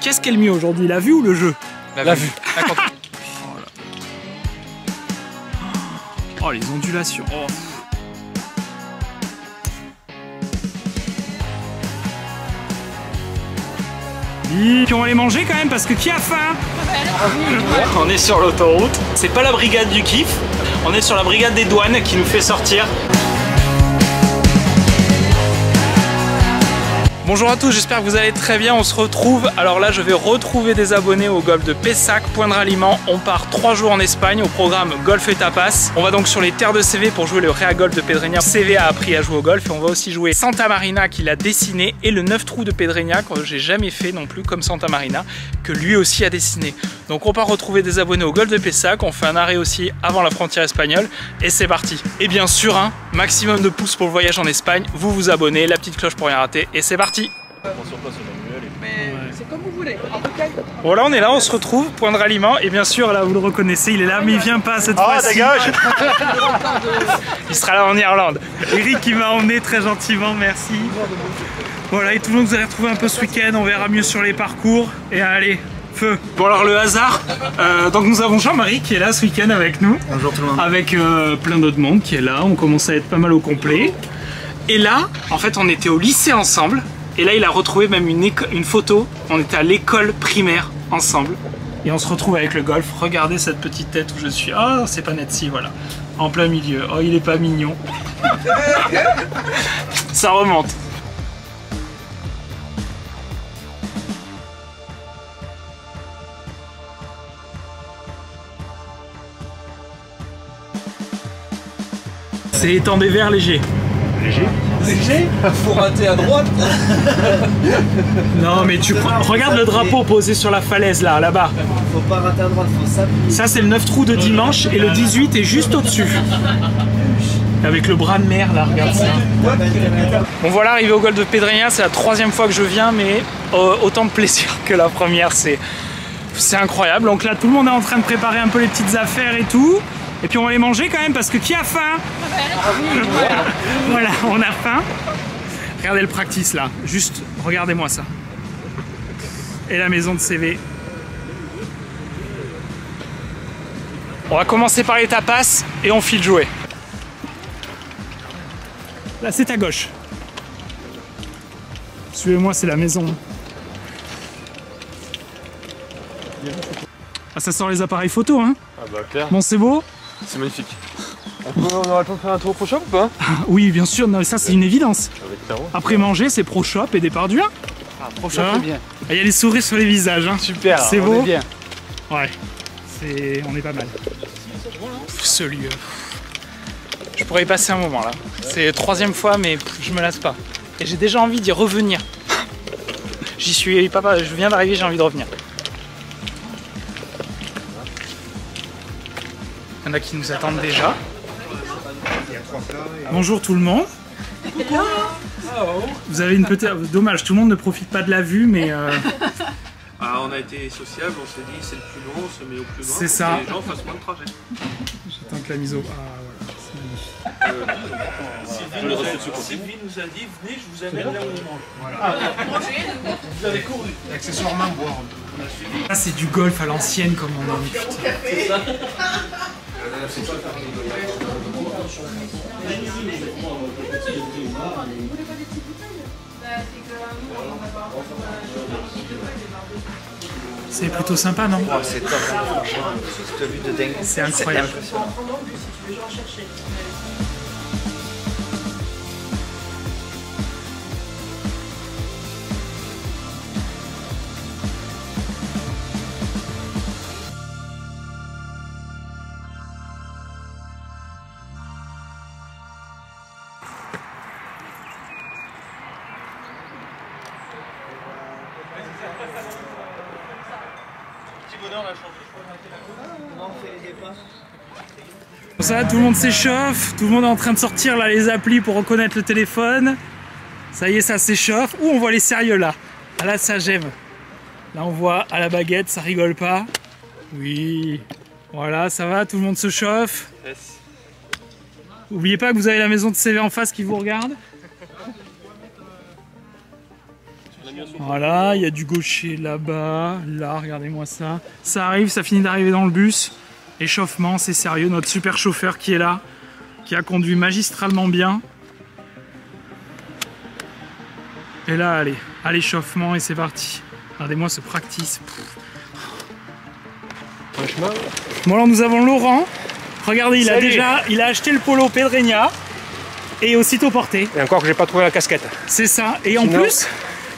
Qu'est-ce qu'elle mieux aujourd'hui, la vue ou le jeu La, vue. La contemplation. Oh, les ondulations. Oh. Puis on va les manger quand même parce que qui a faim On est sur l'autoroute. C'est pas la brigade du kiff. On est sur la brigade des douanes qui nous fait sortir. Bonjour à tous, j'espère que vous allez très bien. On se retrouve. Alors là, je vais retrouver des abonnés au golf de Pessac, point de ralliement. On part trois jours en Espagne au programme Golf et Tapas. On va donc sur les terres de CV pour jouer le Real Golf de Pedreña. CV a appris à jouer au golf et on va aussi jouer Santa Marina qu'il a dessiné et le 9 trous de Pedreña que j'ai jamais fait non plus comme Santa Marina que lui aussi a dessiné. Donc on part retrouver des abonnés au golf de Pessac. On fait un arrêt aussi avant la frontière espagnole et c'est parti. Et bien sûr, un maximum de pouces pour le voyage en Espagne. Vous vous abonnez, la petite cloche pour rien rater et c'est parti. C'est comme vous voulez. Voilà, on est là, on se retrouve, point de ralliement, et bien sûr, là, vous le reconnaissez, il est là, mais il vient pas cette Ah, fois-ci. dégage Il sera là en Irlande. Eric qui m'a emmené très gentiment, merci. Voilà, et tout le monde vous allez retrouver un peu ce week-end, on verra mieux sur les parcours, et allez, feu. Bon alors le hasard, euh, donc nous avons Jean-Marie qui est là ce week-end avec nous. Bonjour tout le monde. Avec euh, plein d'autres monde qui est là, on commence à être pas mal au complet. Et là, en fait, on était au lycée ensemble. Et là, il a retrouvé même une, une photo. On était à l'école primaire ensemble. Et on se retrouve avec le golf. Regardez cette petite tête où je suis. Oh, c'est pas net si, voilà. En plein milieu. Oh, il est pas mignon. Ça remonte. C'est étang des verts léger. Faut rater à droite. Non, mais tu prends- regarde le drapeau posé sur la falaise là, là-bas. Faut pas rater à droite, faut s'appuyer. Ça, c'est le 9 trous de dimanche et le 18 est juste au-dessus. Avec le bras de mer là, regarde ça. Bon, voilà, arrivé au golf de Pedreña, c'est la troisième fois que je viens, mais euh, autant de plaisir que la première, c'est. C'est incroyable. Donc là, tout le monde est en train de préparer un peu les petites affaires et tout. Et puis on va les manger quand même parce que qui a faim Voilà, on a faim. Regardez le practice là. Juste, regardez-moi ça. Et la maison de CV. On va commencer par les tapas et on file jouer. Là, c'est à gauche. Suivez-moi, c'est la maison. Ah, ça sort les appareils photo, hein Ah bah clair, Bon, c'est beau c'est magnifique. On, peut, on aura le temps de faire un tour au prochain ou pas? Ah, Oui, bien sûr, non, ça c'est une évidence. Après manger, c'est pro shop et départ du 1. Ah, Ça va bien. Ah, Il y a les sourires sur les visages, hein. Super. C'est on beau est bien. Ouais, c'est... on est pas mal. Ce lieu. Je pourrais y passer un moment là. C'est la troisième fois, mais je me lasse pas. Et j'ai déjà envie d'y revenir. J'y suis pas, je viens d'arriver, j'ai envie de revenir. Il y en a qui nous attendent déjà. Bonjour tout le monde. Vous avez une petite. Dommage, tout le monde ne profite pas de la vue, mais. euh, Ah, on a été sociable, on s'est dit c'est le plus long, on se met au plus loin C'est ça. que les gens fassent moins de trajet. J'attends que la mise au. Ah voilà, c'est magnifique. Sylvie, nous a, Sylvie nous a dit venez, je vous amène là où on mange. Vous avez couru. Ah, c'est du golf à l'ancienne comme on dit. putain. C'est plutôt sympa, non Oh, c'est top, franchement. C'est incroyable. Ça, tout le monde s'échauffe, tout le monde est en train de sortir les applis pour reconnaître le téléphone. Ça y est, ça s'échauffe. Ouh, on voit les sérieux là. Ah là, ça j'aime. Là, on voit à la baguette, ça rigole pas. Oui. Voilà, ça va, tout le monde se chauffe. Oubliez pas que vous avez la maison de CV en face qui vous regarde. Voilà, il y a du gaucher là-bas, là, regardez-moi ça. Ça arrive, ça finit d'arriver dans le bus. Échauffement, c'est sérieux, notre super chauffeur qui est là, qui a conduit magistralement bien. Et là, allez, à l'échauffement et c'est parti. Regardez-moi ce practice. Franchement, Bon alors nous avons Laurent. Regardez, il a déjà, il a acheté le polo Pedreña et aussitôt porté. et encore que j'ai pas trouvé la casquette. C'est ça. Et en plus,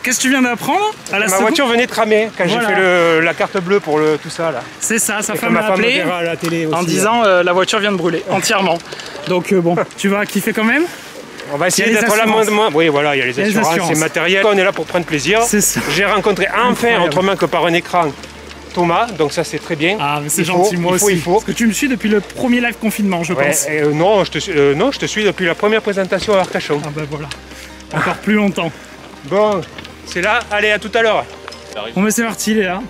qu'est-ce que tu viens d'apprendre à la Ma seconde voiture venait de cramer quand Voilà. j'ai fait le- la carte bleue pour le, tout ça là. C'est ça, sa femme ma appelé à la télé aussi. en hein. disant euh, la voiture vient de brûler entièrement. Donc euh, bon, tu vas kiffer quand même. On va essayer d'être là moins de moins. Oui, voilà, il y a les Il y a les assurances, c'est matériel. On est là pour prendre plaisir. C'est ça. J'ai rencontré enfin, autrement que par un écran, Thomas, donc ça c'est très bien. Ah mais c'est faut, gentil moi il faut, aussi. il faut. Parce que tu me suis depuis le premier live confinement, je Ouais, pense. euh, non, je te suis, euh, non, je te suis depuis la première présentation à Arcachon. Ah bah voilà. Encore plus longtemps. Bon, c'est là. Allez, à tout à l'heure. Bon mais c'est parti les là.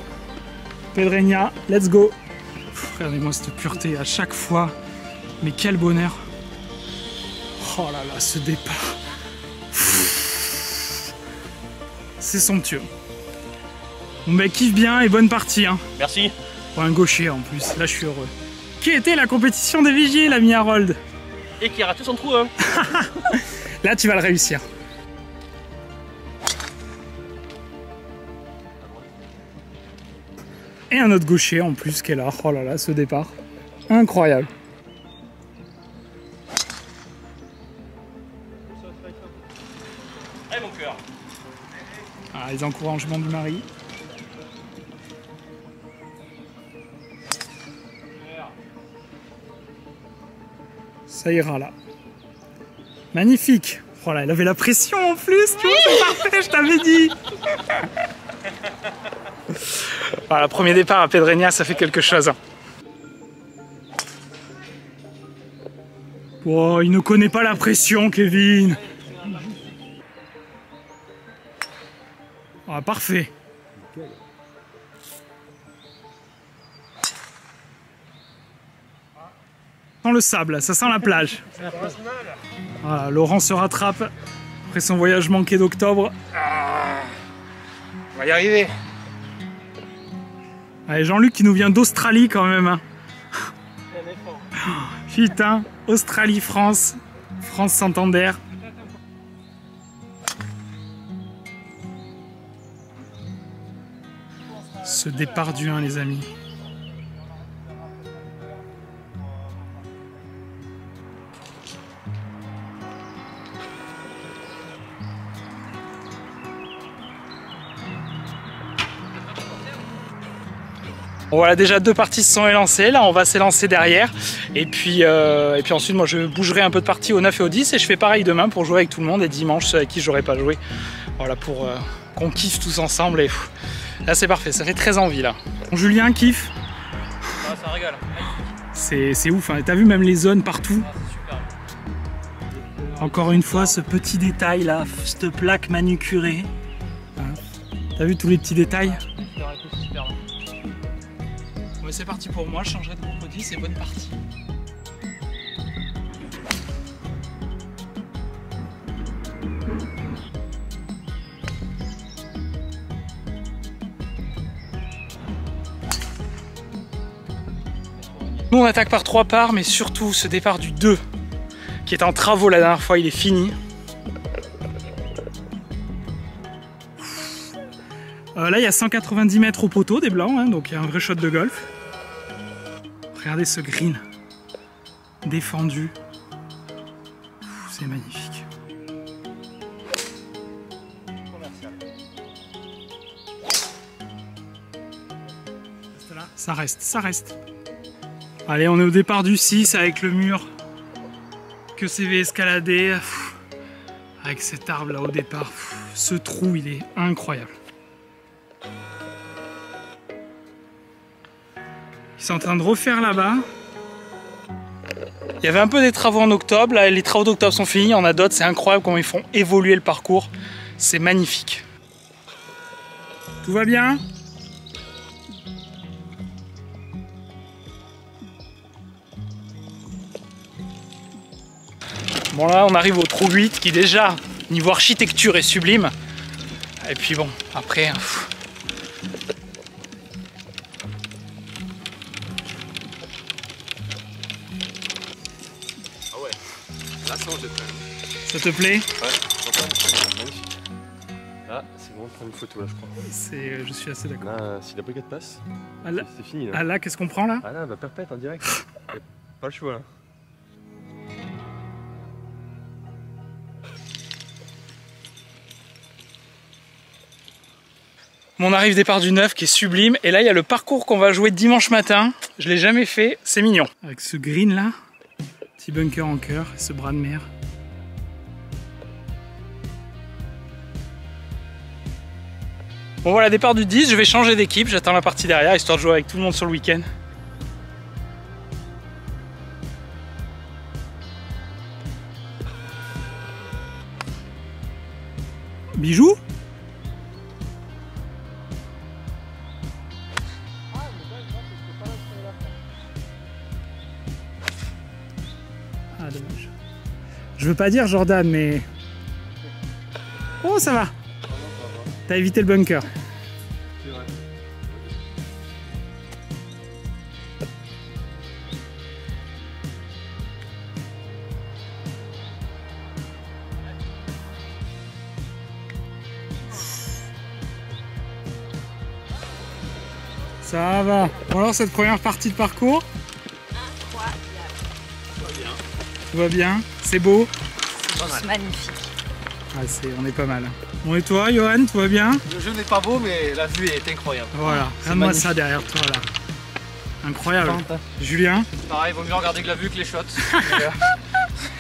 Pedreña, let's go. Regardez-moi cette pureté à chaque fois. Mais quel bonheur. Oh là là, ce départ. C'est somptueux. Bon bah kiffe bien et bonne partie. Hein. Merci. Pour un gaucher en plus, là je suis heureux. Qui était la compétition des vigiers, l'ami Harold? Et qui a raté son trou, hein. Là tu vas le réussir. Et un autre gaucher en plus qui est là. Oh là là, ce départ. Incroyable. Allez, mon cœur. Ah, les encouragements du mari. Ça ira là. Magnifique. Oh là, elle avait la pression en plus, tu vois, c'est parfait, je t'avais dit. Voilà, premier départ à Pedreña, ça fait quelque chose. Oh, il ne connaît pas la pression, Kevin. Ah, parfait. Sans le sable, ça sent la plage. Voilà, Laurent se rattrape après son voyage manqué d'octobre. On va y arriver. Allez, Jean-Luc qui nous vient d'Australie quand même. hein. Putain, Australie, France, France Santander. Ce départ du 1, les amis. Voilà, déjà deux parties se sont élancées. Là, on va s'élancer derrière. Et puis, euh, et puis ensuite, moi, je bougerai un peu de partie au 9 et au 10. Et je fais pareil demain pour jouer avec tout le monde. Et dimanche, ceux avec qui j'aurais pas joué. Voilà, pour euh, qu'on kiffe tous ensemble. Et pff, là, c'est parfait. Ça fait très envie, là. Julien kiffe? Ah, ça régale. C'est ouf. Hein. T'as vu même les zones partout? Ah. Encore une fois, ce petit détail là, cette plaque manucurée. Hein? T'as vu tous les petits détails? C'est parti pour moi, je changerai de mercredi, c'est bonne partie. Nous on attaque par trois parts, mais surtout ce départ du 2 qui est en travaux la dernière fois, il est fini. Euh, là, il y a 190 mètres au poteau des blancs, hein, donc il y a un vrai shot de golf. Regardez ce green. Défendu. C'est magnifique. Ça reste, ça reste. Allez, on est au départ du 6 avec le mur que CV escaladé. Avec cet arbre là au départ. Ce trou, il est incroyable. En train de refaire là-bas. Il y avait un peu des travaux en octobre. Là, les travaux d'octobre sont finis. Il en a d'autres. C'est incroyable comment ils font évoluer le parcours. C'est magnifique. Tout va bien? Bon là, on arrive au trou 8 qui déjà, niveau architecture, est sublime. Et puis bon, après. Ça te plaît Ouais, magnifique. Ah, c'est bon, on prend une photo là, je crois. C'est, Je suis assez d'accord. Là, euh, si la brigade passe, Ah là, c'est fini. Là. ah là, qu'est-ce qu'on prend là Ah là, bah perpète en direct. Y a pas le choix là. Mon arrive départ du 9 qui est sublime. Et là, il y a le parcours qu'on va jouer dimanche matin. Je l'ai jamais fait, c'est mignon. Avec ce green là, petit bunker en cœur, et ce bras de mer. Bon voilà, départ du 10, je vais changer d'équipe, j'attends la partie derrière, histoire de jouer avec tout le monde sur le week-end. Bijou Ah, dommage. Je veux pas dire Jordan, mais. Oh, ça va. T'as évité le bunker. Ça va. Bon alors cette première partie de parcours Tout va bien C'est beau C'est magnifique. ah, c'est- On est pas mal. Bon et toi Johan, tout va bien? Le jeu n'est pas beau, mais la vue est incroyable. Voilà, regarde-moi ça derrière toi là. Incroyable. Julien? Pareil, vaut mieux regarder que la vue que les shots.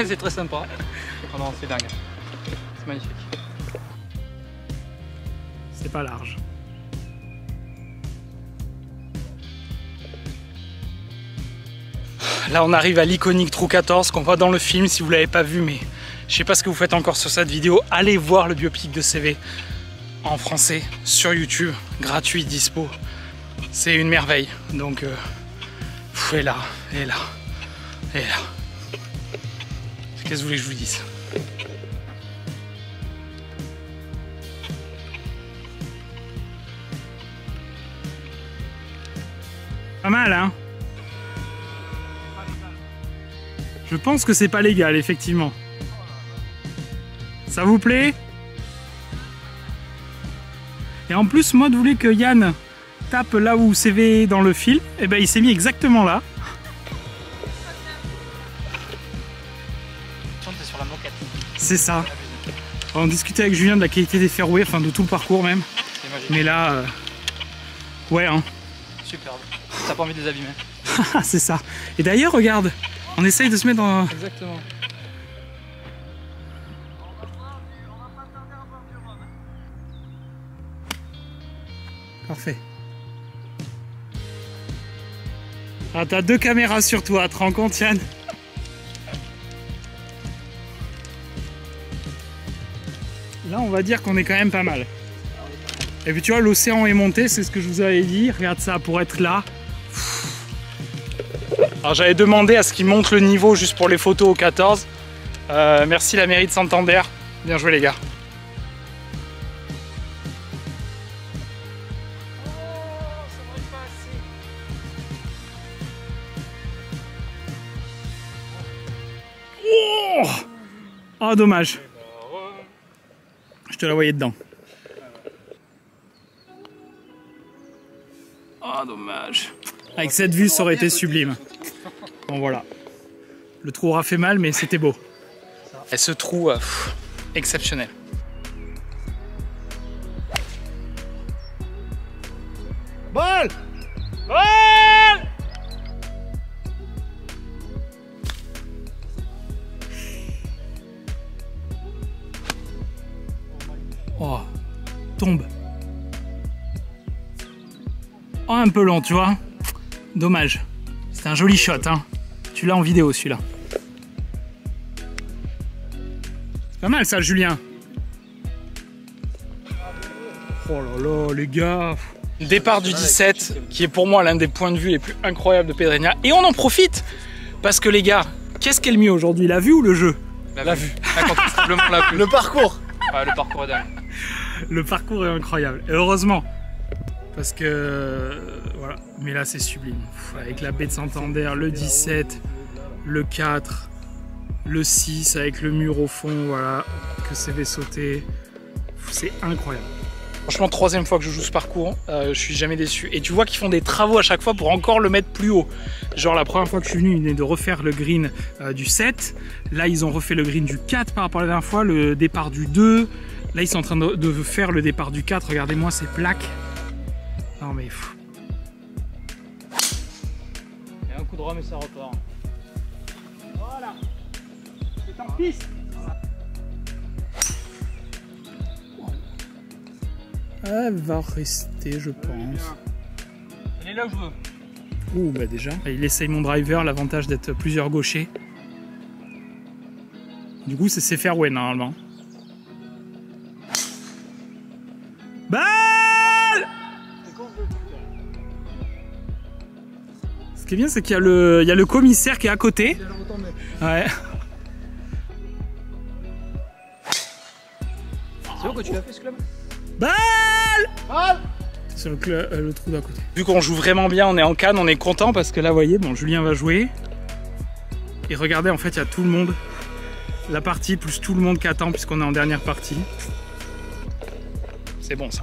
Euh, c'est très sympa. Oh non, c'est dingue. C'est magnifique. C'est pas large. Là, on arrive à l'iconique Trou 14 qu'on voit dans le film. Si vous l'avez pas vu, mais je sais pas ce que vous faites encore sur cette vidéo, allez voir le biopic de CV en français sur YouTube, gratuit, dispo. C'est une merveille. Donc, euh, pff, là, et là, et là. Qu'est-ce que vous voulez que je vous dise? Pas mal, hein? Je pense que c'est pas légal, effectivement. Ça vous plaît? Et en plus, moi, je voulais que Yann tape là où CV est dans le film. Et ben, il s'est mis exactement là. C'est ça. On discutait avec Julien de la qualité des fairways, enfin de tout le parcours même. Mais là, euh, ouais, hein. Superbe. T'as pas envie de les abîmer. Ah, c'est ça. Et d'ailleurs, regarde, on essaye de se mettre dans. Exactement. Parfait. Ah, t'as deux caméras sur toi, te rends compte, Yann? Là, on va dire qu'on est quand même pas mal. Et puis tu vois, l'océan est monté, c'est ce que je vous avais dit. Regarde ça, pour être là. Alors j'avais demandé à ce qu'ils montent le niveau juste pour les photos au 14. Euh, merci la mairie de Santander. Bien joué les gars. Oh Ah dommage. Je te la voyais dedans. Ah dommage. Avec cette vue, ça aurait été sublime. Bon voilà. Le trou aura fait mal, mais c'était beau. Et ce trou, euh, pff, exceptionnel. Balle Oh, tombe. Oh, un peu lent, tu vois. Dommage. C'est un joli shot, hein. Tu l'as en vidéo, celui-là. C'est pas mal, ça, Julien. Oh là là, les gars. Départ du 17, qui est pour moi l'un des points de vue les plus incroyables de Pedreña. Et on en profite Parce que les gars, qu'est-ce qui est le mieux aujourd'hui, la vue ou le jeu? La, vue. La vue. Le parcours Ouais, le parcours est dingue. Le parcours est incroyable. Et heureusement. Parce que. Voilà. Mais là, c'est sublime. Avec la baie de Santander, le 17, le 4, le 6, avec le mur au fond, voilà. Que c'est sauter. Pff, C'est incroyable. Franchement, troisième fois que je joue ce parcours, euh, je suis jamais déçu. Et tu vois qu'ils font des travaux à chaque fois pour encore le mettre plus haut. Genre la première fois que je suis venu, ils venaient de refaire le green euh, du 7. Là, ils ont refait le green du 4 par rapport à la dernière fois, le départ du 2. Là, ils sont en train de faire le départ du 4. Regardez-moi ces plaques. Non mais y a un coup de rhum et ça repart. Voilà. C'est en piste. Elle va rester, je pense. Elle est là où je veux. Ouh, bah déjà. Il essaye mon driver, l'avantage d'être plusieurs gauchers. Du coup, c'est fairway normalement. Balle qui est bien, c'est qu'il y, a le- il y a le commissaire qui est à côté. Ouais. C'est que tu l'as fait ce club Balle C'est le, euh, le trou d'à côté. Vu qu'on joue vraiment bien, on est en canne, on est content parce que là, vous voyez, bon, Julien va jouer. Et regardez, en fait, il y a tout le monde. La partie plus tout le monde qui attend puisqu'on est en dernière partie. C'est bon ça.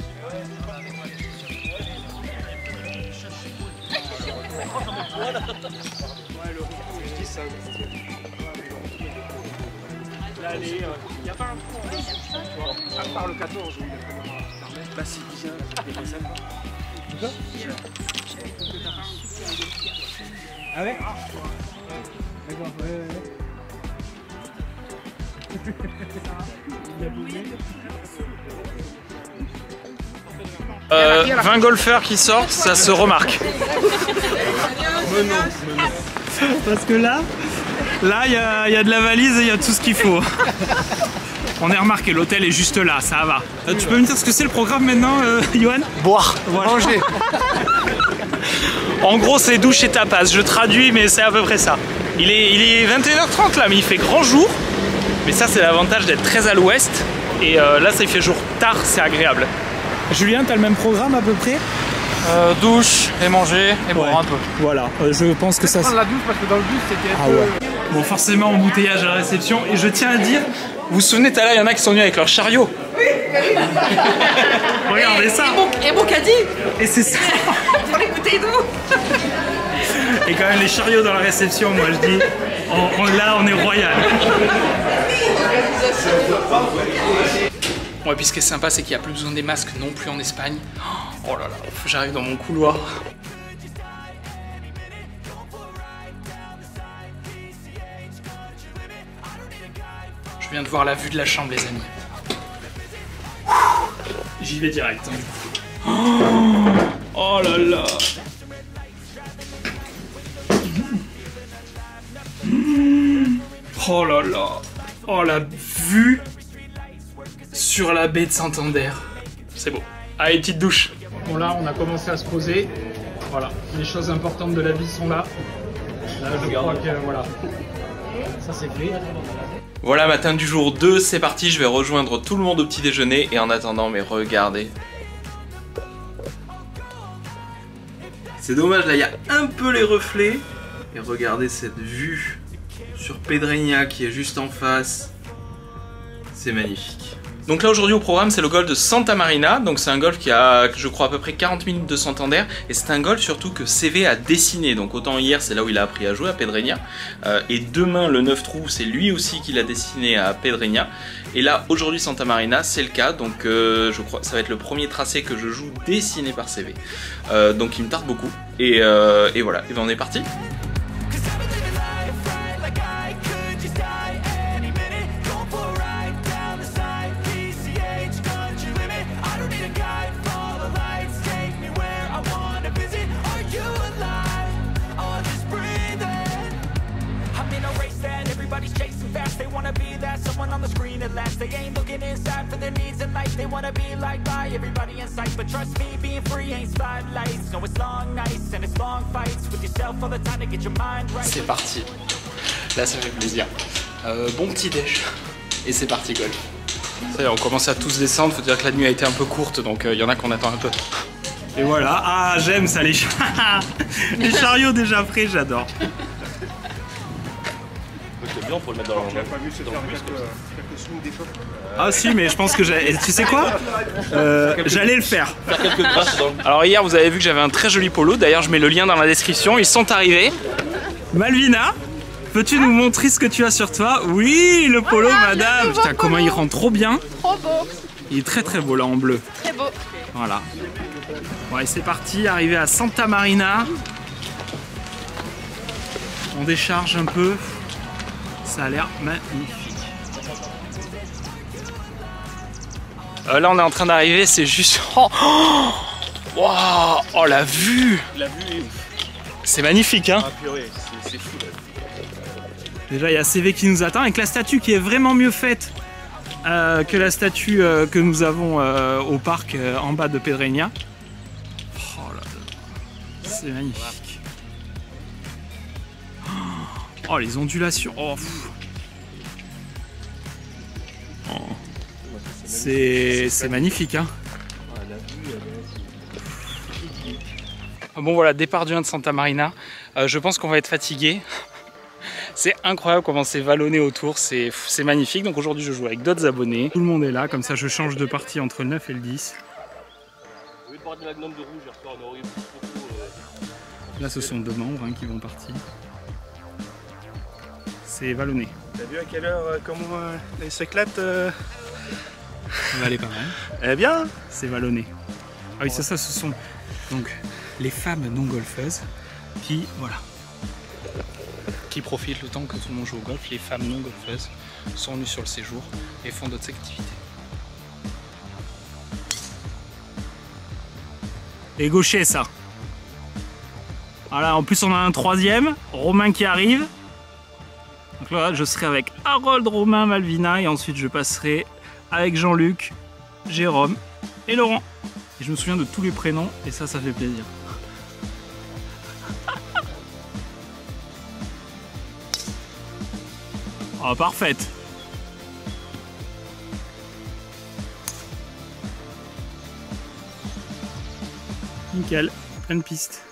Là, il n'y a pas un trou. À part le 14 où il y a vraiment un Bah c'est bien, ça. Ah ouais ouais, ouais, Euh, 20 golfeurs qui sortent, ça se remarque. Parce que là, là, il y a, il y a de la valise et il y a tout ce qu'il faut. On est remarqué, l'hôtel est juste là, ça va. Euh, tu peux me dire ce que c'est le programme maintenant, euh, Johan? Boire, Voilà. manger. En gros, c'est douche et tapas. Je traduis, mais c'est à peu près ça. Il est, il est 21h30 là, mais il fait grand jour. Mais ça, c'est l'avantage d'être très à l'ouest. Et euh, là, ça il fait jour tard, c'est agréable. Julien, t'as le même programme à peu près Euh, douche et manger et boire Ouais. un peu. Voilà, euh, je pense que ça. Prendre la douche parce que dans le bus c'était un Ah peu. ouais. Bon, forcément, embouteillage à la réception. Et je tiens à dire, vous vous souvenez, tout à l'heure, il y en a qui sont venus avec leur chariot. Oui, Regardez ça. Et mon, et mon caddie Et c'est ça. pour les bouteilles d'eau. Et quand même, les chariots dans la réception, moi je dis, on, on- là, on est royal. Ouais, puis ce qui est sympa, c'est qu'il n'y a plus besoin des masques non plus en Espagne. Oh là là, j'arrive dans mon couloir. Je viens de voir la vue de la chambre, les amis. J'y vais direct. hein. Oh là là. Oh là là. Oh la vue sur la baie de Santander. C'est beau. Allez, petite douche. Bon là, on a commencé à se poser. Voilà, les choses importantes de la vie sont là. Là, je crois que voilà. Ça c'est fait. Voilà, matin du jour 2, c'est parti, je vais rejoindre tout le monde au petit déjeuner et en attendant, mais regardez. C'est dommage, là il y a un peu les reflets. Et regardez cette vue sur Pedreña qui est juste en face. C'est magnifique. Donc là aujourd'hui au programme c'est le golf de Santa Marina, donc c'est un golf qui a je crois à peu près 40 minutes de Santander. Et c'est un golf surtout que CV a dessiné, donc autant hier c'est là où il a appris à jouer à Pedreña. Euh, et demain le 9 trous c'est lui aussi qui l'a dessiné à Pedreña. Et là aujourd'hui Santa Marina c'est le cas. Donc euh, je crois ça va être le premier tracé que je joue dessiné par CV Euh, donc il me tarde beaucoup. Et, et voilà. Et ben on est parti But trust me, being free ain't spotlights. No, it's long nights and it's long fights with yourself all the time to get your mind right. C'est parti. Là, ça fait plaisir. Euh, bon petit déj. Et c'est parti, golf. Ça y est, on commence à tous descendre. Faut dire que la nuit a été un peu courte, donc il y en a qu'on attend un peu. Et voilà. Ah, j'aime ça, les, les chariots déjà prêts, j'adore. Le mettre dans le Ah, si, mais je pense que j'ai. Tu sais quoi Euh, J'allais le faire. Faire quelques grâces dans le. Alors hier, vous avez vu que j'avais un très joli polo. D'ailleurs, je mets le lien dans la description. Ils sont arrivés. Malvina, peux-tu nous montrer ce que tu as sur toi? Oui, le polo, madame. Putain, comment il rend trop bien. Trop beau, Il est très très beau là en bleu. très beau. Voilà. Ouais, c'est parti, arrivé à Santa Marina. On décharge un peu. Ça a l'air magnifique. Euh, là, on est en train d'arriver. C'est juste. Oh, oh, Waouh Oh, la vue La vue est C'est magnifique, hein purée, c'est fou là. Déjà, il y a CV qui nous attend avec la statue qui est vraiment mieux faite euh, que la statue euh, que nous avons euh, au parc euh, en bas de Pedreña. Oh là là, c'est magnifique. Oh, les ondulations. Oh, pff. Oh. C'est c'est magnifique, hein. Bon voilà, départ du 1 de Santa Marina. Euh, je pense qu'on va être fatigué. C'est incroyable comment c'est vallonné autour, c'est c'est magnifique. Donc aujourd'hui je joue avec d'autres abonnés. Tout le monde est là, comme ça je change de partie entre le 9 et le 10. Oui, le bord du magnum de rouge, hier soir, on aurait eu beaucoup. euh, Là, ce sont deux membres hein, qui vont partir. C'est vallonné. T'as vu à quelle heure, euh, comment euh, il s'éclate Ça va aller pas mal. Eh bien C'est vallonné. Ah oui, c'est ça, ce sont donc les femmes non golfeuses qui, voilà, Qui profitent le temps que tout le monde joue au golf. Les femmes non golfeuses sont venues sur le séjour et font d'autres activités. les gauchers, ça. Voilà, en plus on a un troisième, Romain qui arrive. Donc là, je serai avec Harold, Romain, Malvina et ensuite je passerai avec Jean-Luc, Jérôme et Laurent. Et je me souviens de tous les prénoms et ça, ça fait plaisir. Ah, parfaite. Nickel, pleine piste.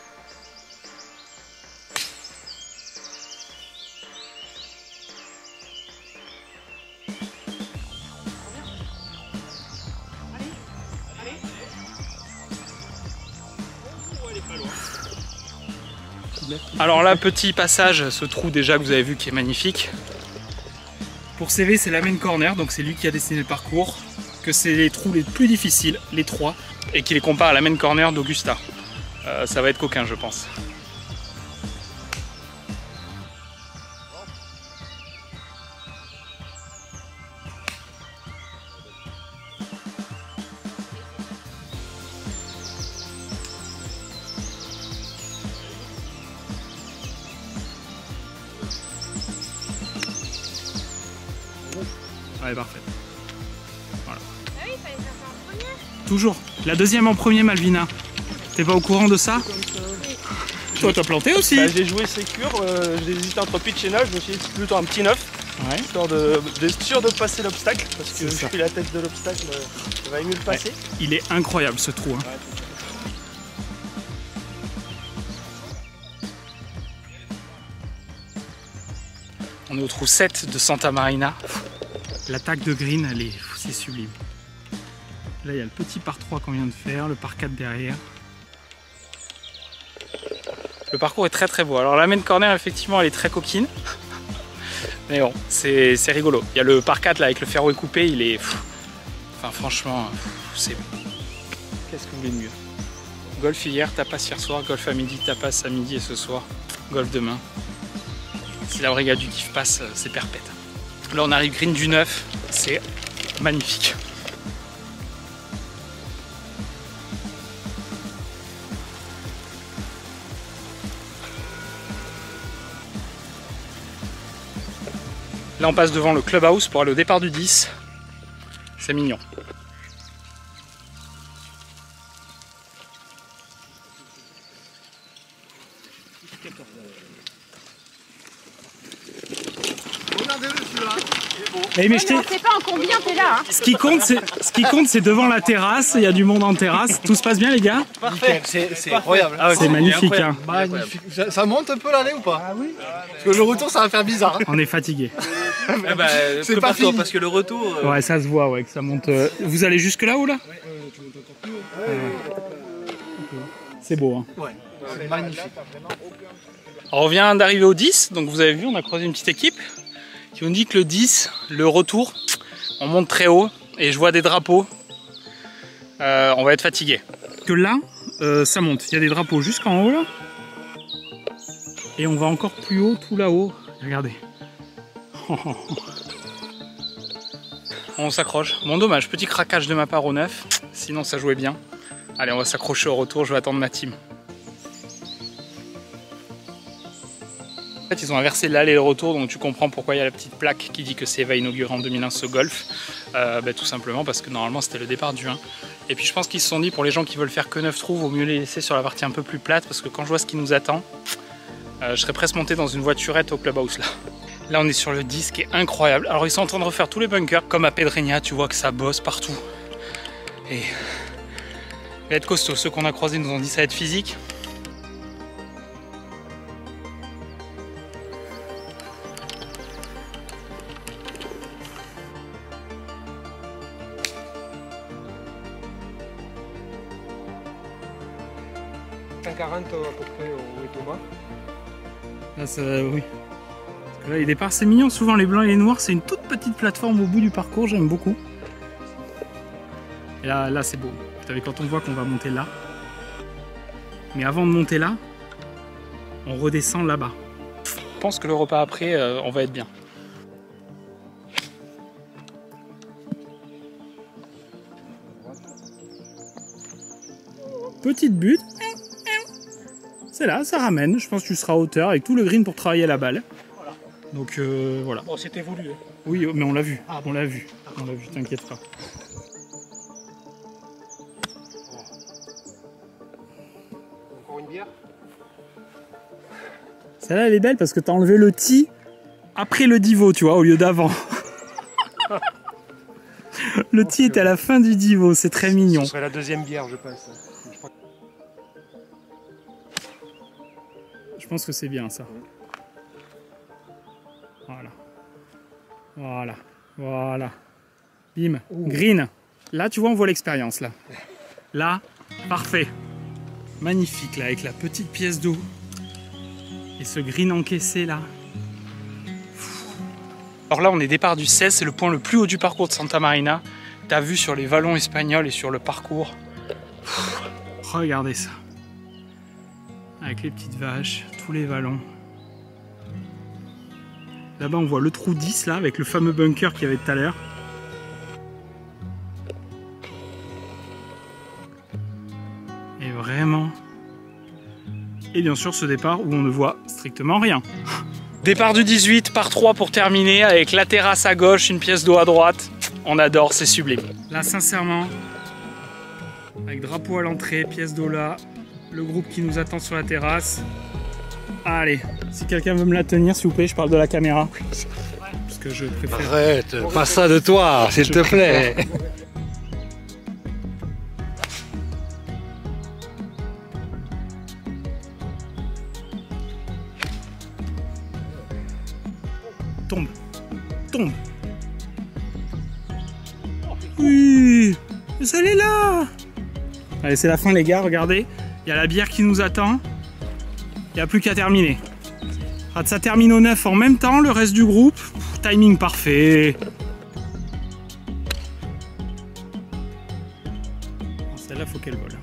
Alors là, petit passage, ce trou déjà que vous avez vu qui est magnifique. Pour CV, c'est la main corner, donc c'est lui qui a dessiné le parcours. Que c'est les trous les plus difficiles, les trois. Et qui les compare à la main corner d'Augusta. Euh, ça va être coquin, je pense. La deuxième en premier, Malvina. T'es pas au courant de ça Toi, t'as planté aussi Bah, J'ai joué sécure, euh, j'ai hésité entre pitch et nage, je me suis dit plutôt un petit 9. Ouais. histoire de- d'être sûr de passer l'obstacle, parce que suis la tête de l'obstacle, euh, ça va mieux le passer. Il est incroyable ce trou. hein. On est au trou 7 de Santa Marina. L'attaque de green, elle est, c'est sublime. Là, il y a le petit par 3 qu'on vient de faire, le par 4 derrière. Le parcours est très très beau. Alors la main corner, effectivement, elle est très coquine. Mais bon, c'est rigolo. Il y a le par 4 là avec le fairway coupé, il est. Enfin, franchement, c'est. Qu'est-ce que vous voulez de mieux? Golf hier, tapas hier soir, golf à midi, tapas à midi et ce soir, golf demain. Si la brigade du kiff passe, c'est perpète. Là, on arrive green du 9, c'est magnifique. Là, on passe devant le clubhouse pour aller au départ du 10. C'est mignon. Eh, mais je t'ai- On sait pas en combien t'es là. Hein. ce qui compte, c'est ce qui compte, c'est devant la terrasse. Il y a du monde en terrasse. Tout se passe bien, les gars? C'est c'est incroyable. C'est magnifique. hein. Magnifique. Ça, ça monte un peu l'allée ou pas? Ah oui. Parce que le retour, ça va faire bizarre. hein. On est fatigué. C'est pas fini. parce que le retour. euh, Ouais, ça se voit, ouais, que ça monte. euh, Vous allez jusque là ou là? Ouais. C'est beau. Hein. C'est magnifique. Alors, on vient d'arriver au 10, donc vous avez vu, on a croisé une petite équipe qui nous dit que le 10, le retour, on monte très haut et je vois des drapeaux. Euh, on va être fatigué. Que là, euh, ça monte. Il y a des drapeaux jusqu'en haut là. Et on va encore plus haut, tout là-haut. Regardez. On s'accroche. Bon, dommage, petit craquage de ma part au 9. Sinon, ça jouait bien. Allez, on va s'accrocher au retour. Je vais attendre ma team. En fait, ils ont inversé l'aller et le retour, donc tu comprends pourquoi il y a la petite plaque qui dit que c'est va inaugurer en 2001 ce golf. Euh, bah, tout simplement parce que normalement c'était le départ du 1. Et puis je pense qu'ils se sont dit pour les gens qui veulent faire que 9 trous, vaut mieux les laisser sur la partie un peu plus plate parce que quand je vois ce qui nous attend, euh, je serais presque monté dans une voiturette au clubhouse là. Là, on est sur le 10 qui est incroyable. Alors, ils sont en train de refaire tous les bunkers, comme à Pedreña, tu vois que ça bosse partout. Et. Il va être costaud. Ceux qu'on a croisés nous ont dit ça va être physique. à peu près au Thomas. Là, ça, oui. Là, les départs, c'est mignon. Souvent, les blancs et les noirs, c'est une toute petite plateforme au bout du parcours. J'aime beaucoup. Et là, là c'est beau. Vous savez, quand on voit qu'on va monter là. Mais avant de monter là, on redescend là-bas. Je pense que le repas après, euh, on va être bien. Petite butte. C'est là, ça ramène. Je pense que tu seras à hauteur avec tout le green pour travailler la balle. Donc euh, voilà. Bon, c'était voulu. hein. Oui, mais on l'a vu. On l'a vu. On l'a vu, t'inquiète pas. Encore une bière? Celle-là, elle est belle parce que t'as enlevé le ti après le divo, tu vois, au lieu d'avant. le ti était à la fin du divo, c'est très mignon. Ce serait la deuxième bière, je pense. Je pense que c'est bien ça. Voilà. Voilà. Bim. Green. Là, tu vois, on voit l'expérience, là. Là, parfait. Magnifique, là, avec la petite pièce d'eau. Et ce green encaissé, là. Alors là, on est départ du 16, c'est le point le plus haut du parcours de Santa Marina. T'as vu sur les vallons espagnols et sur le parcours. Regardez ça. Avec les petites vaches, tous les vallons. Là-bas, on voit le trou 10, là, avec le fameux bunker qu'il y avait tout à l'heure. Et vraiment... Et bien sûr, ce départ où on ne voit strictement rien. Départ du 18 par 3 pour terminer avec la terrasse à gauche, une pièce d'eau à droite. On adore, c'est sublime. Là, sincèrement, avec drapeau à l'entrée, pièce d'eau là, le groupe qui nous attend sur la terrasse. Allez, si quelqu'un veut me la tenir, s'il vous plaît, je parle de la caméra. que je préfère. Arrête, pas ça de toi, s'il te plaît. Tombe. Tombe. Oui Vous allez là Allez, c'est la fin les gars, regardez. Il y a la bière qui nous attend. Il n'y a plus qu'à terminer. Ah, ça termine au 9 en même temps, le reste du groupe. Timing parfait. Bon, Celle-là, faut qu'elle vole.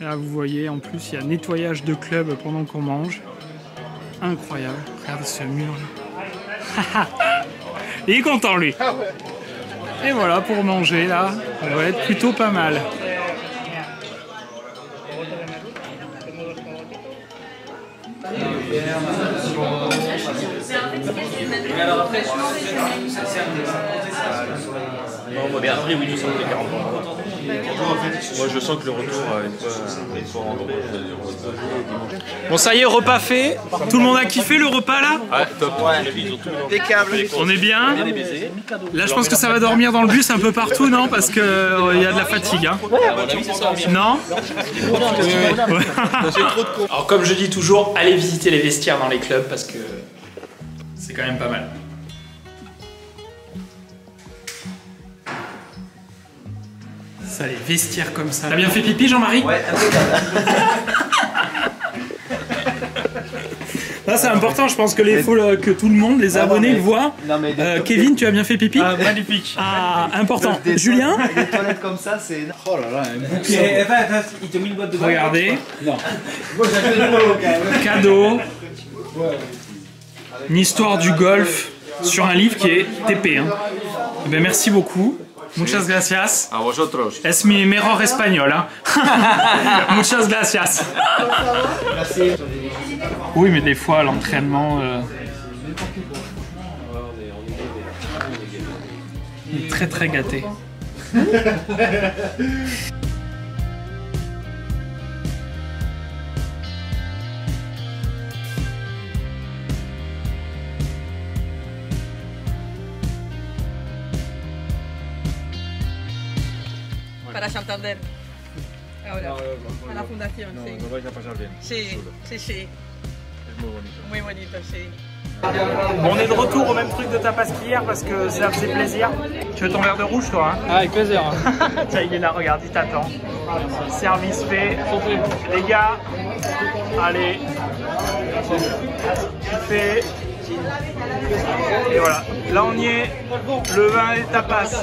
Là, vous voyez, en plus, il y a nettoyage de club pendant qu'on mange. Incroyable. Regardez ce mur là. Il est content lui. Et voilà pour manger là, ça va être plutôt pas mal. Mais après, oui, nous sommes les 40 Moi, je sens que le retour, euh, une fois, rentré, euh, Bon, ça y est, repas fait. Tout le monde a kiffé le repas là Ouais, top. On est bien. Là, je pense que ça va dormir dans le bus un peu partout, non Parce qu'il il y a de la fatigue. Hein. Non Alors, comme je dis toujours, allez visiter les vestiaires dans les clubs parce que c'est quand même pas mal. Ça, les vestiaires comme ça. T'as bien fait pipi, Jean-Marie Ouais, Là, c'est important, je pense que, les, faut le- que tout le monde, les abonnés, le voient. Euh, Kevin, tu as bien fait pipi magnifique. Ah, important. Julien Des toilettes comme ça, c'est. Oh là là, un il te met une boîte de Regardez, Moi j'avais le mot quand même. cadeau. Une histoire du golf sur un livre qui est TP. Hein. Eh ben, merci beaucoup. Muchas gracias. A vosotros. Es mi mejor espagnol. Hein. Muchas gracias. Oui, mais des fois, l'entraînement. euh, il est très très gâté. Para Santander. Ahora, a la fundación, sí. Lo vais a pasar bien. Sí, sí, sí. Es muy bonito. Muy bonito, sí. Bon, on est de retour au même truc de tapas qu'hier parce que ça faisait plaisir. Tu veux ton verre de rouge, toi hein Ah, avec plaisir. Tiens, il est là, regarde, il t'attend. Service fait. Les gars, allez. Tu fais. Et voilà. Là, on y est. Le vin et tapas.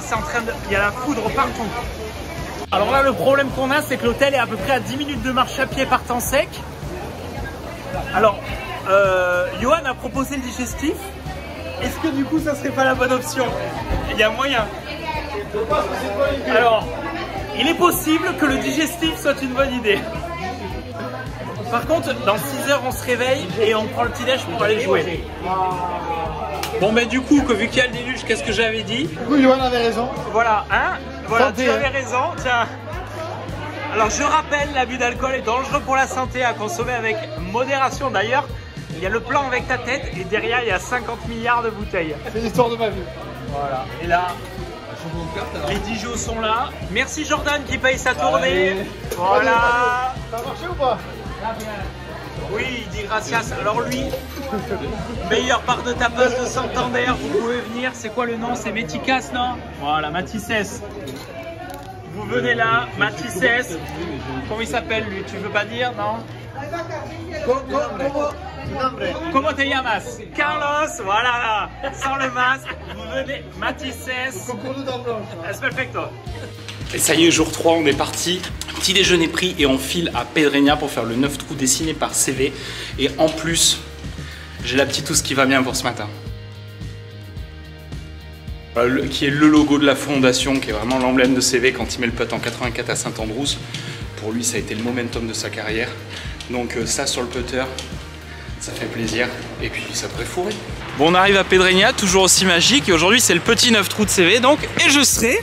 C'est en. Il y a la foudre partout. Alors là, le problème qu'on a, c'est que l'hôtel est à peu près à 10 minutes de marche à pied par temps sec. Alors, euh, Johan a proposé le digestif. Est-ce que du coup, ça serait pas la bonne option? Il y a moyen. Alors, il est possible que le digestif soit une bonne idée. Par contre, dans 6 heures, on se réveille et on prend le petit déj pour aller jouer. Bon, ben du coup, que vu qu'il y a le déluge, qu'est-ce que j'avais dit Du coup, Johan avait raison. Voilà, hein Voilà, Santé, tu avais hein. raison, tiens. Alors, je rappelle, l'abus d'alcool est dangereux pour la santé, à consommer avec modération. D'ailleurs, il y a le plan avec ta tête et derrière, il y a 50 milliards de bouteilles. C'est l'histoire de ma vie. Voilà, et là, les Dijon sont là. Merci Jordan qui paye sa tournée. Voilà. Ça a marché ou pas? Oui, il dit gracias. Alors lui, meilleur bar de tapas de Santander, vous pouvez venir. C'est quoi le nom? C'est Méticas, non? Voilà, Matisses. Vous venez là, Matisses. Comment il s'appelle lui? Tu veux pas dire, non? Comment te llamas? Carlos, voilà, sans le masque, vous venez, Matices. Es perfecto? Et ça y est, jour 3, on est parti. Petit déjeuner pris et on file à Pedreña pour faire le 9 trous dessiné par CV. Et en plus, j'ai la petite housse qui va bien pour ce matin. Euh, qui est le logo de la fondation, qui est vraiment l'emblème de CV quand il met le putt en 84 à Saint-Andrews. Pour lui, ça a été le momentum de sa carrière. Donc euh, ça sur le putter, ça fait plaisir. Et puis ça pourrait fourrer. Bon, on arrive à Pedreña, toujours aussi magique. Et aujourd'hui, c'est le petit 9 trous de CV. Donc, et je serai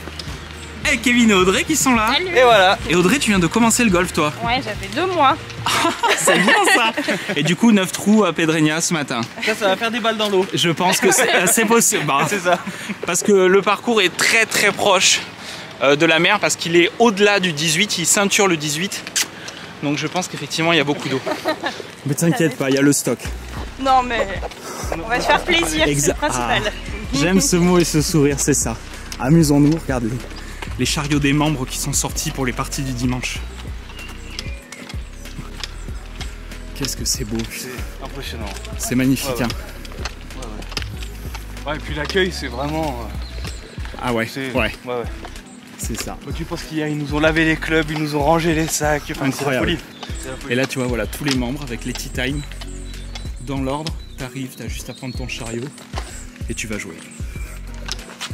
avec Kevin et Audrey qui sont là. Et voilà. Et Audrey, tu viens de commencer le golf, toi. Ouais, j'avais deux mois. C'est bien ça. Et du coup, 9 trous à Pedreña ce matin. Ça, ça va faire des balles dans l'eau. Je pense que c'est possible. Bah, C'est ça. Parce que le parcours est très très proche euh, de la mer parce qu'il est au-delà du 18, il ceinture le 18. Donc je pense qu'effectivement il y a beaucoup d'eau. Mais t'inquiète pas, il y a le stock. Non, mais on va se faire plaisir, c'est le principal. Ah, J'aime ce mot et ce sourire, c'est ça. Amusons-nous, regarde les, chariots des membres qui sont sortis pour les parties du dimanche. Qu'est-ce que c'est beau, putain. Impressionnant. c'est magnifique. Ouais, ouais. hein. Ouais, et puis l'accueil, c'est vraiment. euh, Ah ouais, c'est- ouais, ouais, ouais. c'est ça. Quand tu penses ils nous ont lavé les clubs, ils nous ont rangé les sacs. Enfin, c'est Incroyable. C'est. Et là, tu vois, voilà, tous les membres avec les tea time dans l'ordre. T'arrives, t'as juste à prendre ton chariot et tu vas jouer.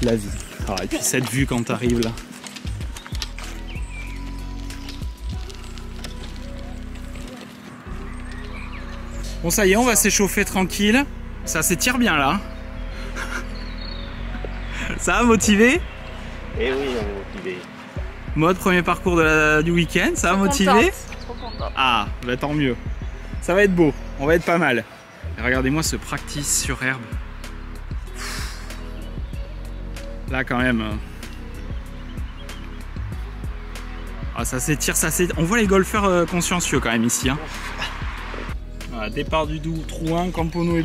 La vie. Ah, et puis cette vue quand t'arrives là. Bon, ça y est, on va s'échauffer tranquille. Ça s'étire bien là. Ça va motivé? Eh oui, on est motivé. Mode premier parcours de la- du week-end, ça va motivé? Contente, Trop contente. Ah, bah tant mieux. Ça va être beau, on va être pas mal. Et Regardez-moi ce practice sur herbe. Là quand même. euh. Ah, ça s'étire, ça s'étire. On voit les golfeurs euh, consciencieux quand même ici. hein. Départ du doux, trou 1, Campono.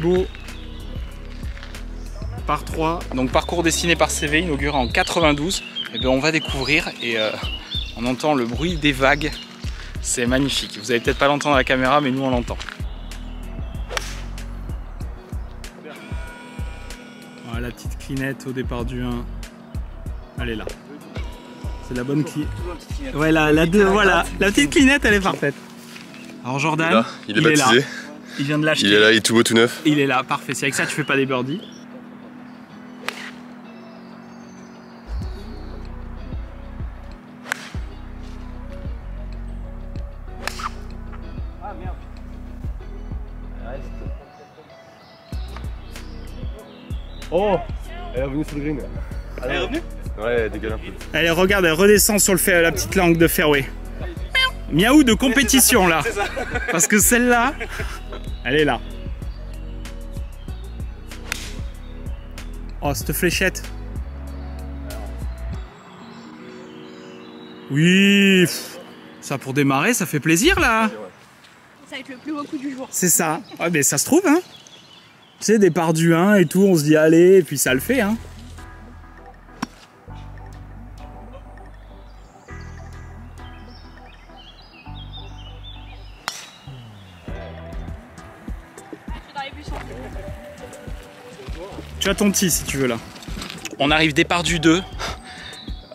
Par 3. Donc parcours dessiné par CV, inauguré en 92. Et bien on va découvrir et euh, on entend le bruit des vagues c'est magnifique. Vous allez peut-être pas l'entendre à la caméra, mais nous on l'entend. Au départ du 1. Elle est là. C'est la bonne clinette. Ouais, la, la deux, voilà. La petite clinette, elle est parfaite. Alors Jordan, Il est là, il est baptisé. Il vient de l'acheter. Il est là, il est tout beau, tout neuf. Il est là, parfait. C'est avec ça que tu fais pas des birdies. Oh Elle est revenue sur le green. Elle est revenue? Ouais, elle dégueule un peu. Allez, regarde, elle redescend sur le la petite langue de fairway. Miaou de compétition là. Parce que celle-là, elle est là. Oh, cette fléchette. Oui, pff, ça pour démarrer, ça fait plaisir là. Ça va être le plus beau coup du jour. C'est ça. Ouais, mais ça se trouve, hein. Tu sais, départ du 1 et tout, on se dit allez, et puis ça le fait, hein. Tu as ton petit si tu veux là. On arrive départ du 2.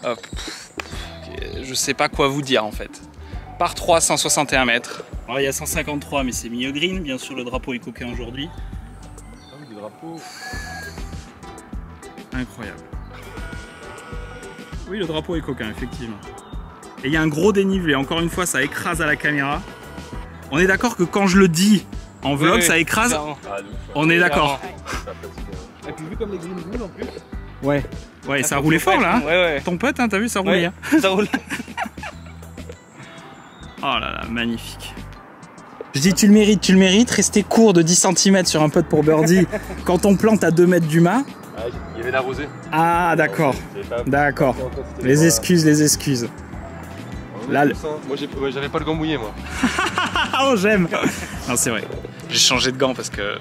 Euh, pff, je sais pas quoi vous dire en fait. Par 3, 161 mètres. Alors il y a 153 mais c'est milieu green, bien sûr le drapeau est coquin aujourd'hui. Incroyable. Oui le drapeau est coquin effectivement. Et il y a un gros dénivelé, encore une fois ça écrase à la caméra. On est d'accord que quand je le dis en vlog oui, ça écrase. Ah. On est d'accord. Et puis vu comme les roulent en plus. Ouais. Ouais, ça a roulé fort là. hein. Ouais, ouais. Ton pote, hein, t'as vu, ça roulait. Ouais, hein. ça roule. Oh là là, magnifique. Je dis, tu le mérites, tu le mérites. Rester court de 10 cm sur un putt pour birdie quand on plante à 2 mètres du mât. Ah, il y avait la rosée. Ah, d'accord. D'accord. Les excuses, les excuses. Est Là, le-. Moi, j'avais pas le gant mouillé, moi. Ah, oh, j'aime. Non, c'est vrai. J'ai changé de gant parce que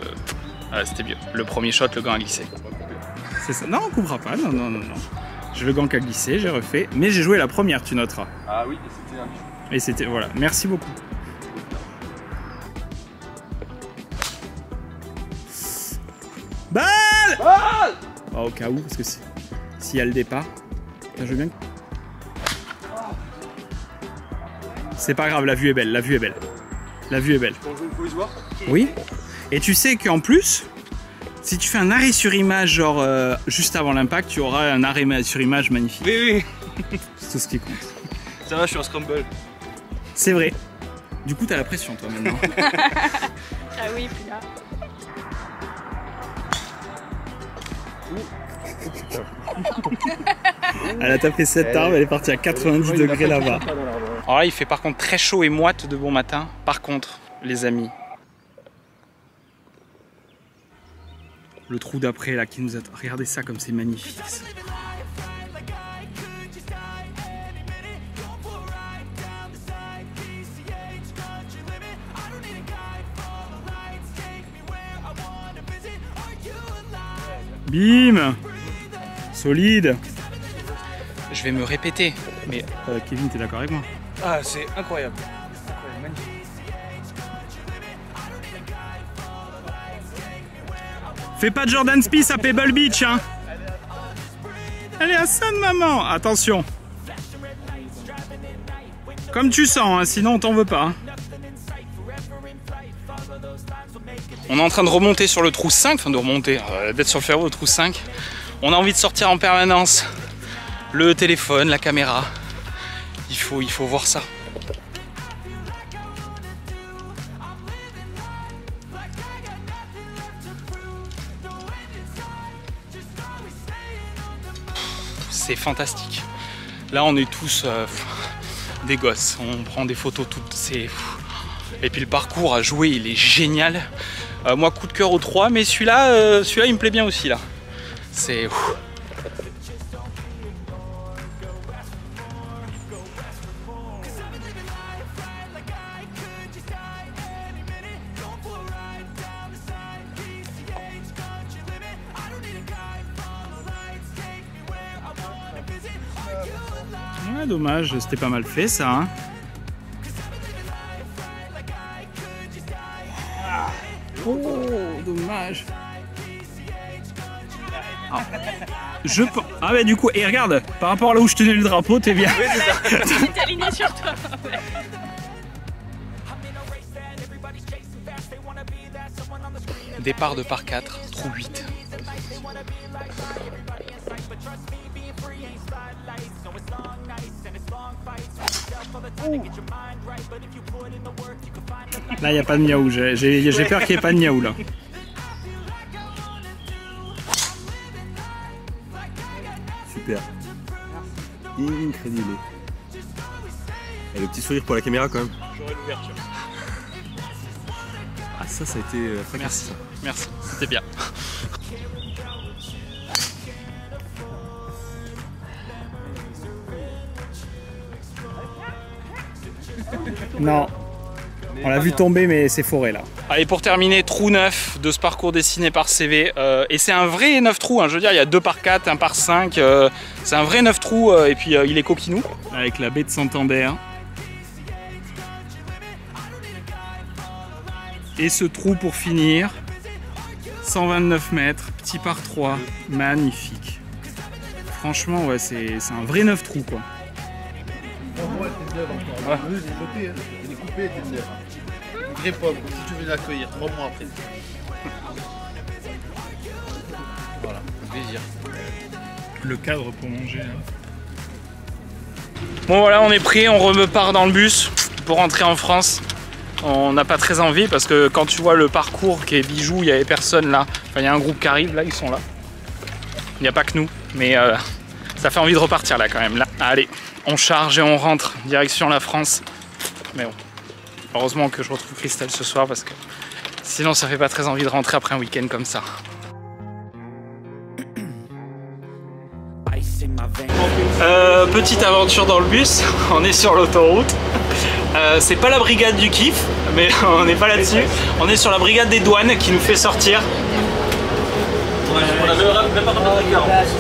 ah, c'était mieux. Le premier shot, le gant a glissé. C'est ça. Non, on coupera pas. Non, non, non, non. J'ai le gant qui a glissé, j'ai refait. Mais j'ai joué la première, tu noteras. Ah oui, et c'était un bijou. Et c'était voilà. Merci beaucoup. Bah, au cas où, parce que si- s'il y a le départ. Je veux bien. C'est pas grave, la vue est belle, la vue est belle. La vue est belle. Oui. Et tu sais qu'en plus, si tu fais un arrêt sur image, genre euh, juste avant l'impact, tu auras un arrêt sur image magnifique. Oui, oui. C'est tout ce qui compte. Ça va, je suis en scramble. C'est vrai. Du coup, t'as la pression, toi, maintenant. Ah oui, puis là. Elle a tapé cette arme, elle est partie à 90 degrés là-bas. Alors là, il fait par contre très chaud et moite de bon matin. Par contre, les amis, le trou d'après là qui nous attend. Regardez ça comme c'est magnifique. ça. Bim Solide Je vais me répéter, mais euh, Kevin, t'es d'accord avec moi Ah, c'est incroyable. Incroyable, magnifique. Fais pas de Jordan Spieth à Pebble Beach, hein Elle est à ça de maman Attention Comme tu sens, hein, sinon on t'en veut pas. On est en train de remonter sur le trou 5, enfin de remonter, euh, d'être sur le ferro au trou 5. On a envie de sortir en permanence le téléphone, la caméra. Il faut, il faut voir ça. C'est fantastique. Là, on est tous euh, des gosses. On prend des photos toutes. Et puis le parcours à jouer, il est génial. Euh, moi, coup de cœur au 3, mais celui-là, euh, celui-là, il me plaît bien aussi là. C'est. Ouais, dommage, c'était pas mal fait ça. hein. Dommage. Ah. Je Ah bah du coup, et regarde, par rapport à là où je tenais le drapeau, t'es bien. T'es aligné sur toi. Départ de par 4, trou 8. Là, il n'y a pas de miaou. J'ai peur qu'il n'y ait pas de miaou là. Super. Incroyable. Et le petit sourire pour la caméra quand même. J'aurai l'ouverture. Ah ça, ça a été euh, fracassé, Merci, ça. merci, c'était bien. Non. On l'a vu tomber, mais c'est forêt là. Allez, pour terminer, trou 9 de ce parcours dessiné par CV. euh, et c'est un vrai 9 trous, hein, je veux dire, il y a 2 par 4, 1 par 5. euh, c'est un vrai 9 trous, euh, et puis euh, il est coquinou. Avec la baie de Santander. Et ce trou pour finir, 129 mètres, petit par 3, magnifique. Franchement, ouais, c'est c'est un vrai 9 trous quoi. Ouais, vraie pomme, si tu veux l'accueillir, trois mois après. Voilà, plaisir. Le cadre pour manger. Bon voilà, on est prêt, on repart dans le bus pour rentrer en France. On n'a pas très envie parce que quand tu vois le parcours qui est bijou, il y avait personne là. Enfin, il y a un groupe qui arrive là, ils sont là. Il n'y a pas que nous, mais euh, ça fait envie de repartir là quand même. Là, allez, on charge et on rentre direction la France. Mais bon, heureusement que je retrouve Christelle ce soir parce que sinon ça fait pas très envie de rentrer après un week-end comme ça. Euh, petite aventure dans le bus, on est sur l'autoroute. Euh, c'est pas la brigade du kiff, mais on n'est pas là-dessus. On est sur la brigade des douanes qui nous fait sortir.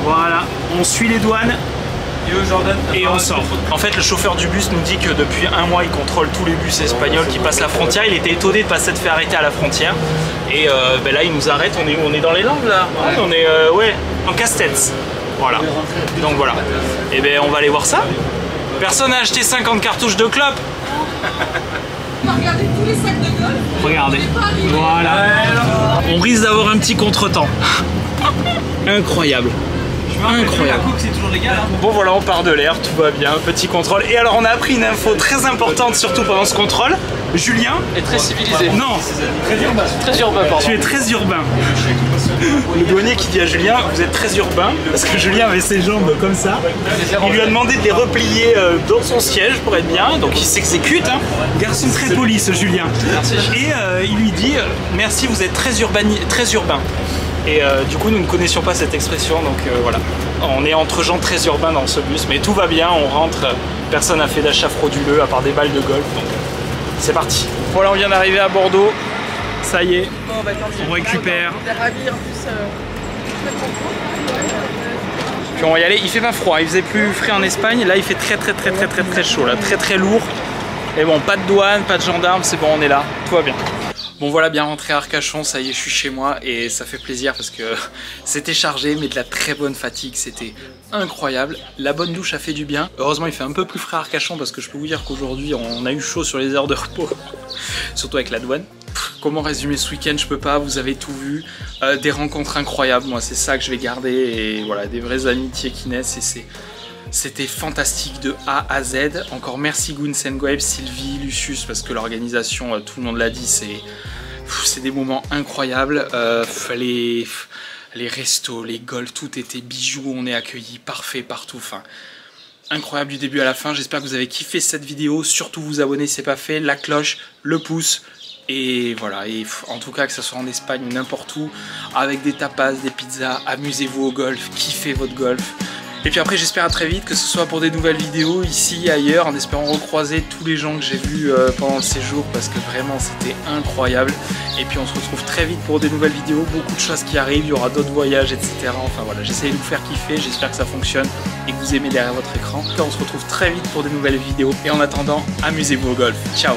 Voilà, on suit les douanes et on sort. En fait, le chauffeur du bus nous dit que depuis un mois, il contrôle tous les bus espagnols qui passent la frontière. Il était étonné de ne pas s'être fait arrêter à la frontière. Et euh, ben là, il nous arrête. On est, on est dans les Landes là. Ouais, on est euh, ouais, en casse-tête. Voilà. Donc voilà. Et ben on va aller voir ça. Personne n'a acheté 50 cartouches de clope. Regarder tous les sacs de golf. Regardez. Voilà. On risque d'avoir un petit contretemps. Incroyable. Incroyable. c'est toujours légal. Hein. Bon voilà, on part de l'air, tout va bien, petit contrôle. Et alors on a appris une info très importante, surtout pendant ce contrôle. Julien Et très civilisé. Non Très urbain. Très urbain, pardon. Tu es très urbain. Le douanier qui dit à Julien, vous êtes très urbain, parce que Julien avait ses jambes comme ça. Il lui a demandé de les replier euh, dans son siège pour être bien, donc il s'exécute. hein. Garçon très poli ce Julien. Et euh, il lui dit, euh, merci, vous êtes très, urbani- très urbain. Et euh, du coup, nous ne connaissions pas cette expression, donc euh, voilà. On est entre gens très urbains dans ce bus, mais tout va bien, on rentre. euh, Personne n'a fait d'achat frauduleux à part des balles de golf, donc c'est parti. Voilà, on vient d'arriver à Bordeaux. Ça y est, Bon, bah, on récupère. On est ravis en plus. très content. Puis on va y aller. Il fait pas froid, il faisait plus frais en Espagne. Là, il fait très très très très très très chaud, là, très très lourd. Et bon, pas de douane, pas de gendarme, c'est bon, on est là, tout va bien. Bon voilà, bien rentré à Arcachon, ça y est, je suis chez moi et ça fait plaisir parce que c'était chargé, mais de la très bonne fatigue, c'était incroyable. La bonne douche a fait du bien. Heureusement, il fait un peu plus frais à Arcachon parce que je peux vous dire qu'aujourd'hui, on a eu chaud sur les heures de repos, surtout avec la douane. Comment résumer ce week-end Je peux pas, vous avez tout vu. Euh, des rencontres incroyables, moi c'est ça que je vais garder et voilà, des vraies amitiés qui naissent et c'est c'était fantastique de A à Z. Encore merci Goeb, Sylvie, Lucius, parce que l'organisation, euh, tout le monde l'a dit, c'est des moments incroyables. Euh, les, restos, les golfs, tout était bijoux, on est accueillis parfait partout. Incroyable du début à la fin. J'espère que vous avez kiffé cette vidéo. Surtout vous abonner si c'est pas fait, la cloche, le pouce. Et voilà, et en tout cas que ce soit en Espagne ou n'importe où, avec des tapas, des pizzas, amusez-vous au golf, kiffez votre golf. Et puis après j'espère à très vite que ce soit pour des nouvelles vidéos ici, ailleurs, en espérant recroiser tous les gens que j'ai vus euh, pendant le séjour parce que vraiment c'était incroyable. Et puis on se retrouve très vite pour des nouvelles vidéos, beaucoup de choses qui arrivent, il y aura d'autres voyages, etc. Enfin voilà, j'essaie de vous faire kiffer, j'espère que ça fonctionne et que vous aimez derrière votre écran. On se retrouve très vite pour des nouvelles vidéos. Et en attendant, amusez-vous au golf. Ciao